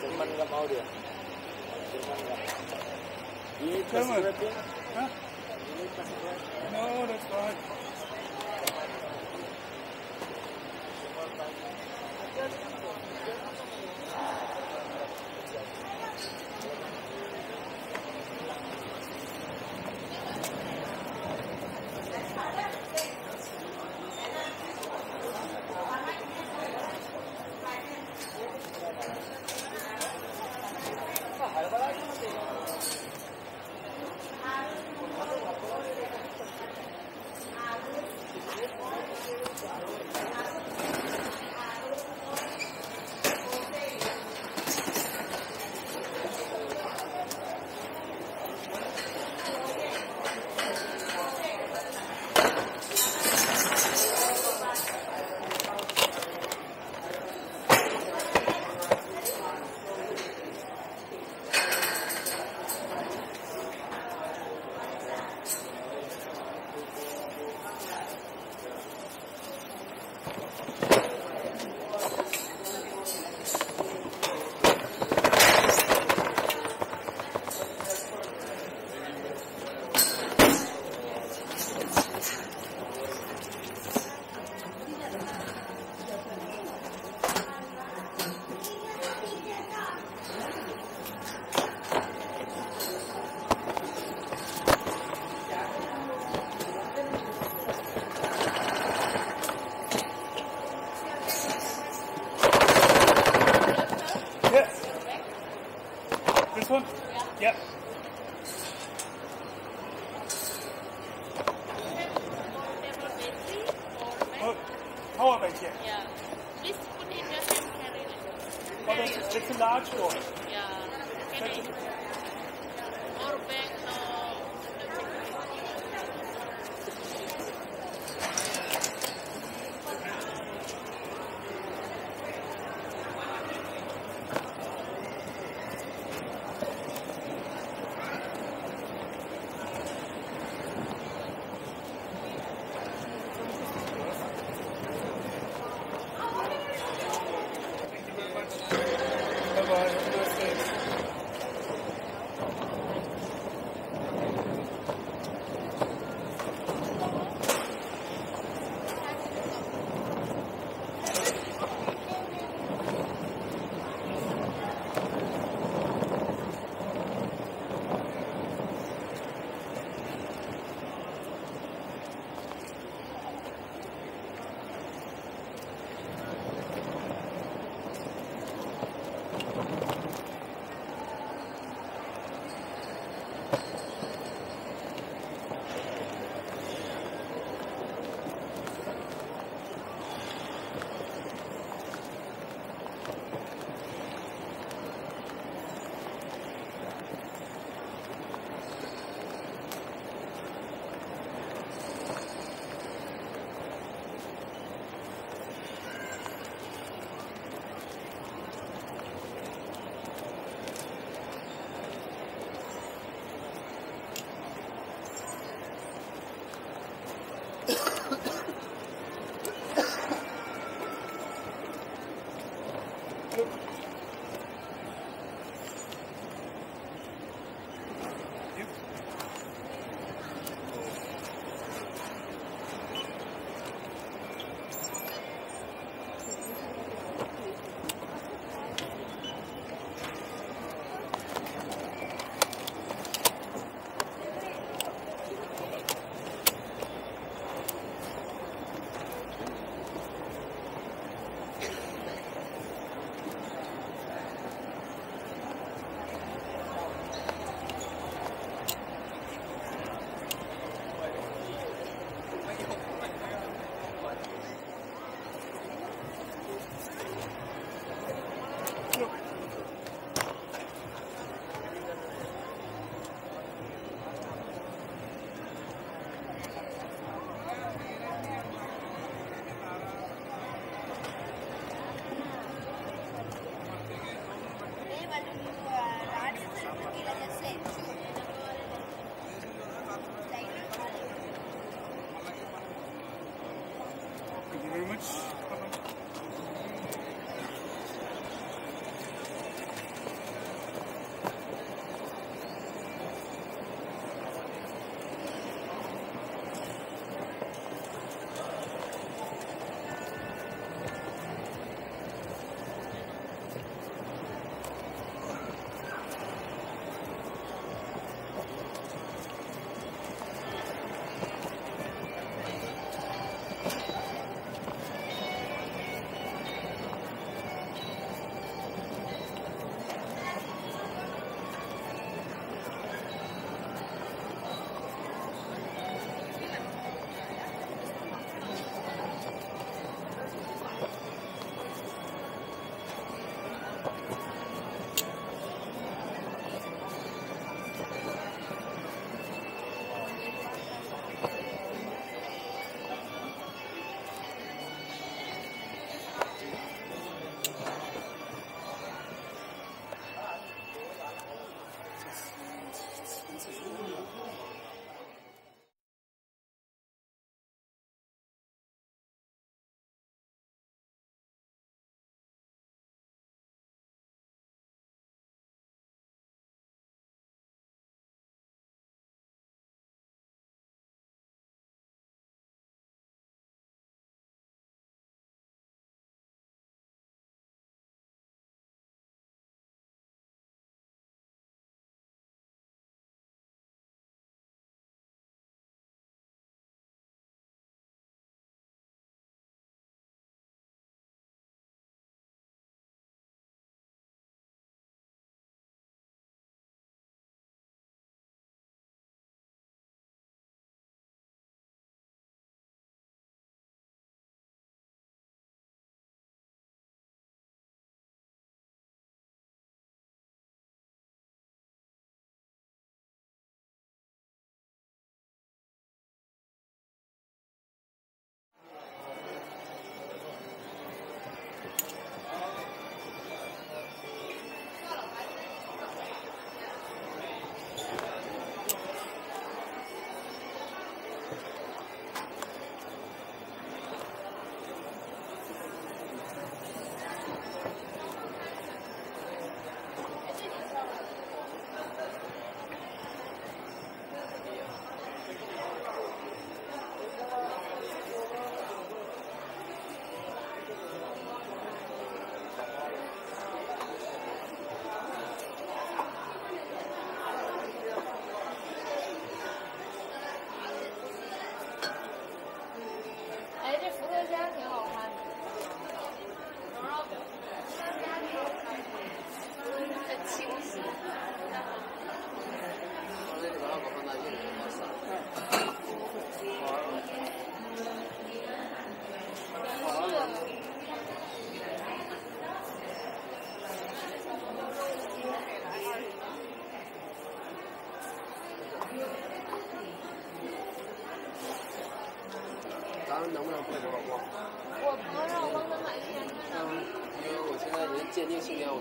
Jerman nggak mau dia. Jerman nggak. Di Jerman? Huh? No, that's right.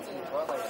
Well, like,